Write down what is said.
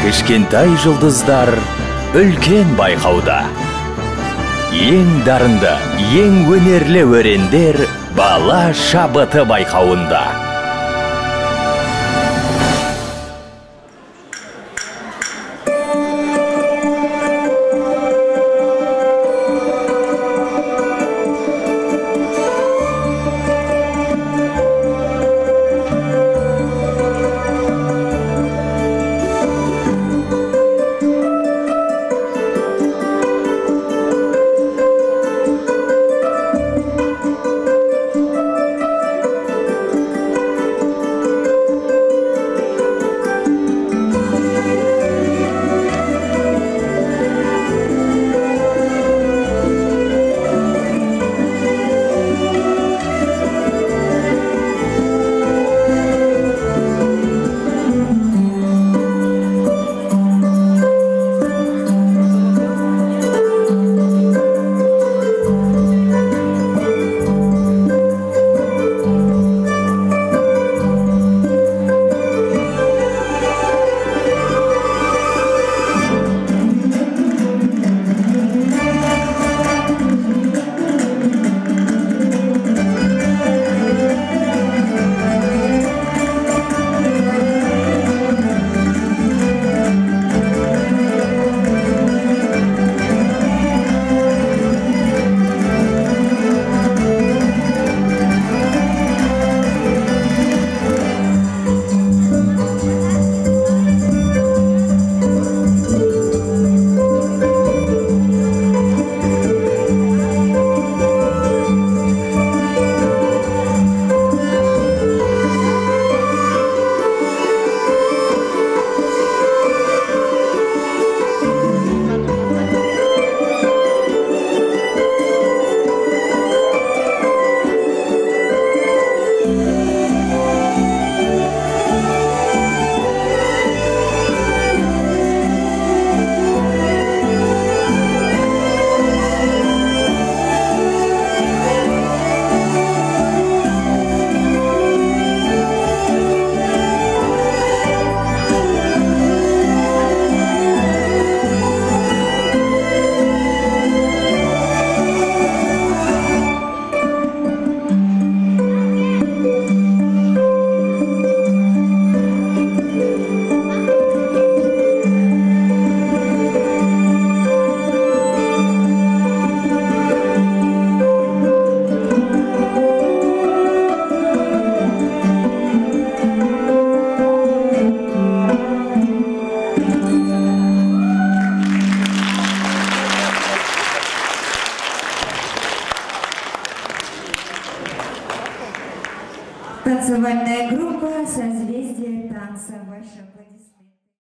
кішкентай жұлдыздар үлкен байқауда. Ең дарынды ең өнерлі өрендер бала шабыты байқауында. Танцевальная группа «Созвездие танца» Ваша